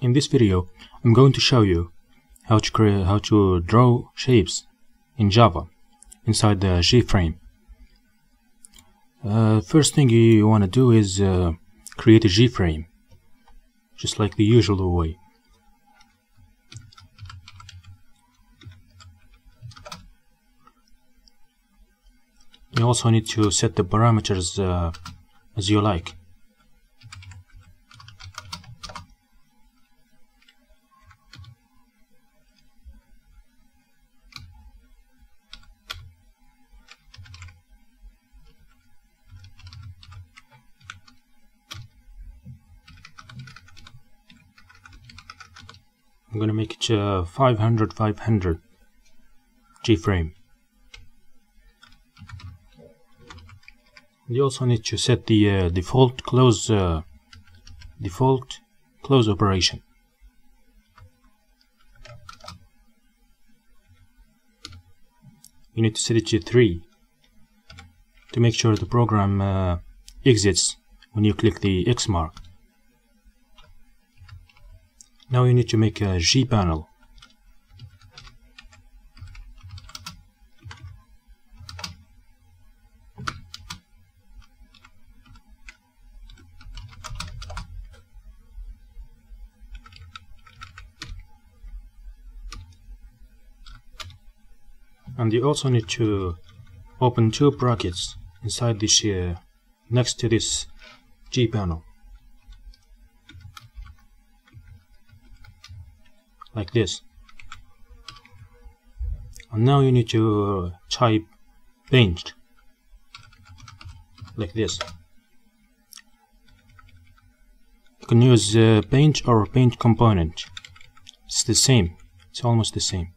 In this video, I'm going to show you how to create, how to draw shapes in Java inside the JFrame. Uh, first thing you want to do is uh, create a JFrame, just like the usual way. You also need to set the parameters uh, as you like. I'm gonna make it uh, 500 500 JFrame. You also need to set the uh, default close uh, default close operation. You need to set it to 3 to make sure the program uh, exits when you click the X mark. Now you need to make a JPanel. And you also need to open two brackets inside this uh, next to this JPanel. Like this. And now you need to type paint. Like this. You can use uh, paint or paint component. It's the same. It's almost the same.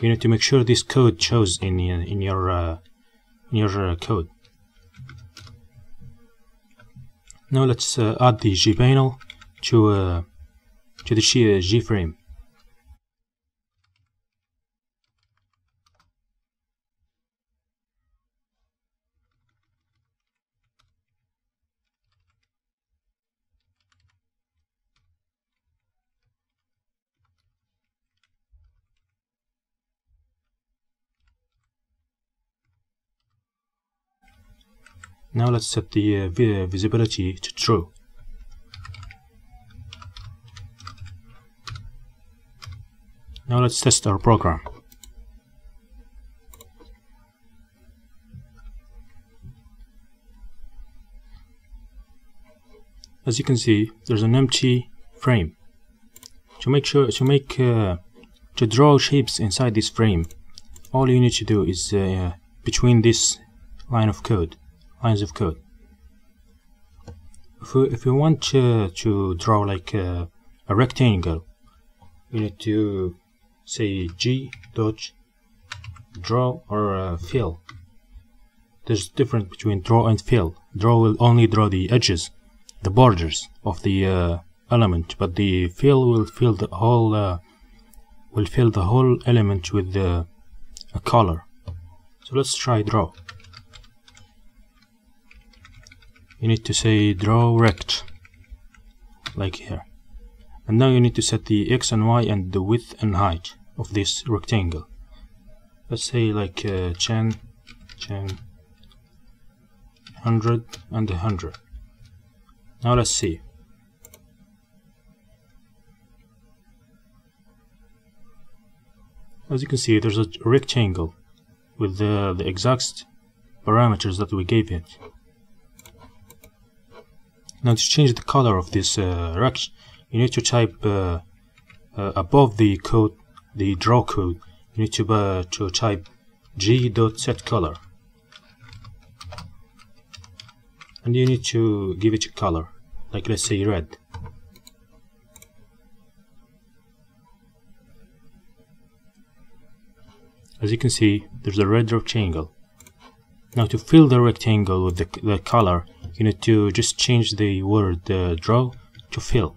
You need to make sure this code shows in in your uh, in your uh, code. Now let's uh, add the panel to uh, to the shear JFrame. Now let's set the uh, visibility to true. Now let's test our program. As you can see, there's an empty frame. To make sure to make uh, to draw shapes inside this frame, all you need to do is uh, between this line of code, lines of code. If we, if we want to, to draw like a, a rectangle, we need to say G dot draw or uh, fill. There's a difference between draw and fill. Draw will only draw the edges, the borders of the uh, element, but the fill will fill the whole uh, will fill the whole element with a color. So let's try draw. You need to say draw rect, like here. And now you need to set the x and y and the width and height of this rectangle. Let's say like uh, 10 10 100 and 100 now let's see. As you can see there's a rectangle with the, the exact parameters that we gave it. Now to change the color of this uh, you need to type uh, uh, above the code the draw code, you need to, uh, to type g.setColor and you need to give it a color. Like let's say red. As you can see there's a red rectangle. Now to fill the rectangle with the, the color you need to just change the word uh, draw to fill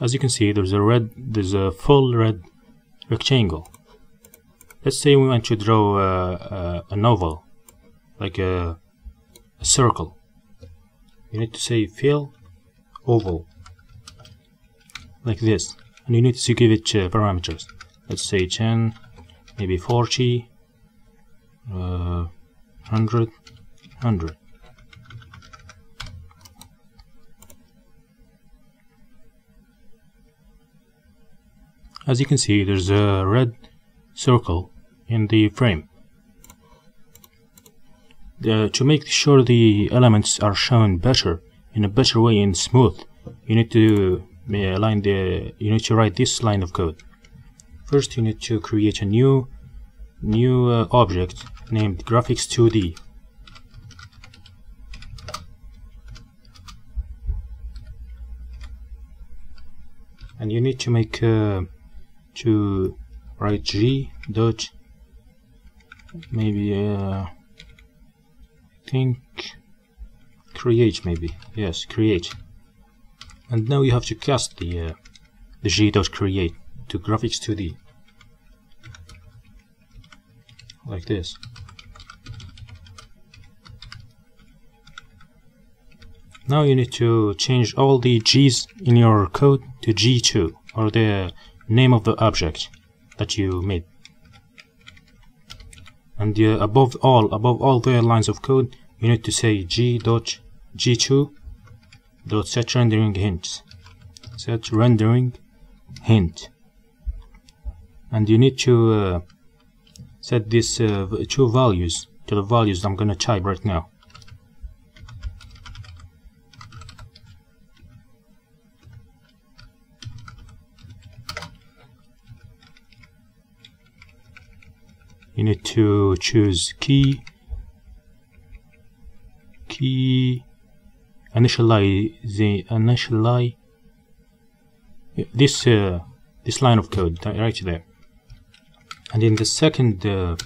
as you can see there's a red there's a full red rectangle. Let's say we want to draw a, a, a novel like a, a circle. You need to say fill oval like this. And you need to give it uh, parameters. Let's say 10 maybe 40 uh, 100 100 as you can see there's a red circle in the frame. Uh, to make sure the elements are shown better in a better way and smooth you need to uh, line the you need to write this line of code. First you need to create a new new uh, object named graphics 2d and you need to make uh, to write g dot maybe uh, think create maybe. Yes create. And now you have to cast the uh, the g dot create to graphics 2d like this. Now you need to change all the g's in your code to g2 or the name of the object that you made. And uh, above all above all the lines of code you need to say g dot g2 dot set rendering hint. Set rendering hint. And you need to uh, set these uh, two values to the values I'm gonna type right now you need to choose key key initialize the initialize. This uh, this line of code right there. And in the second uh,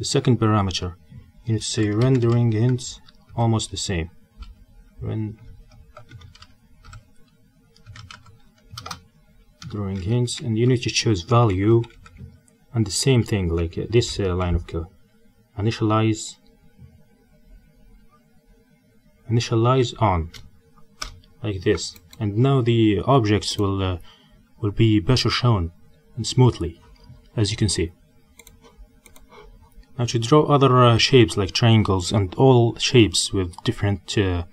the second parameter you need to say rendering hints almost the same. Rendering hints and you need to choose value and the same thing like uh, this uh, line of code initialize. Initialize on. Like this. And now the objects will uh, will be better shown and smoothly as you can see. Now to draw other uh, shapes like triangles and all shapes with different uh,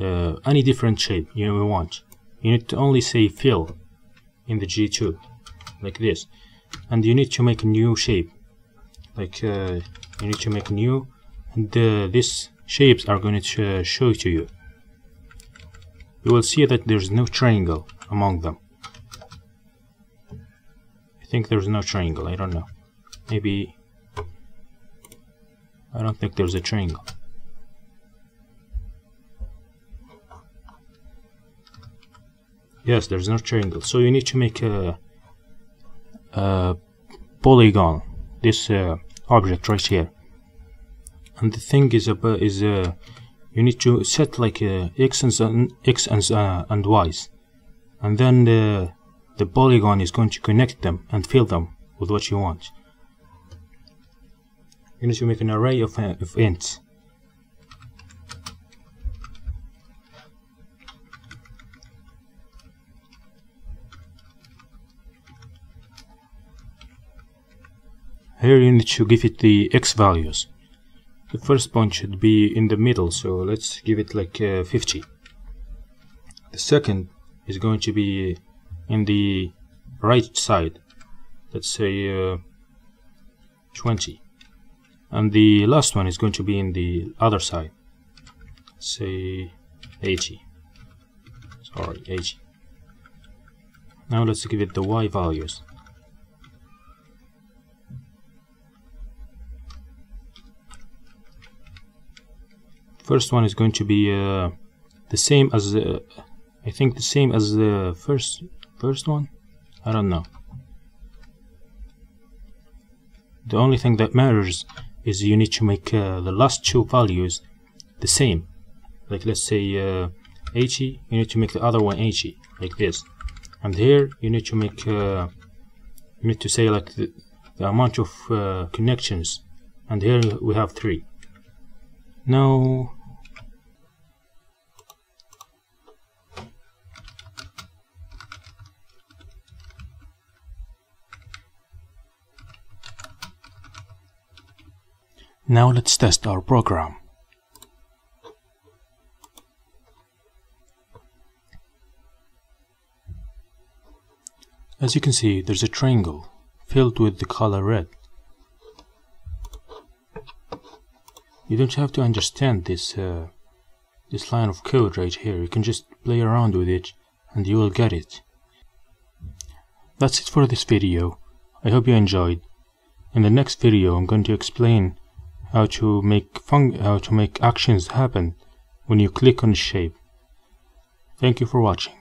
uh, any different shape you want. You need to only say fill in the G2 like this and you need to make a new shape. Like uh, you need to make new and uh, these shapes are going to show to you. You will see that there's no triangle among them. I think there's no triangle I don't know. Maybe I don't think there's a triangle. Yes there's no triangle. So you need to make a polygon this uh, object right here. And the thing is about is uh, you need to set like uh, x and x and uh, and y's. And then the the polygon is going to connect them and fill them with what you want. You need to make an array of, uh, of ints Here you need to give it the x values. The first point should be in the middle, so let's give it like uh, 50. The second is going to be in the right side, let's say uh, 20. And the last one is going to be in the other side, say 80. Sorry, 80. Now let's give it the y values. First one is going to be uh, the same as uh, I think the same as the first first one? I don't know. The only thing that matters is you need to make uh, the last two values the same. Like let's say uh, 80 you need to make the other one 80 like this. And here you need to make uh, you need to say like the, the amount of uh, connections. And here we have three. Now Now let's test our program. As you can see, there's a triangle filled with the color red. You don't have to understand this uh, this line of code right here. You can just play around with it and you will get it. That's it for this video. I hope you enjoyed. In the next video, I'm going to explain how to make fun how to make actions happen when you click on shape. Thank you for watching.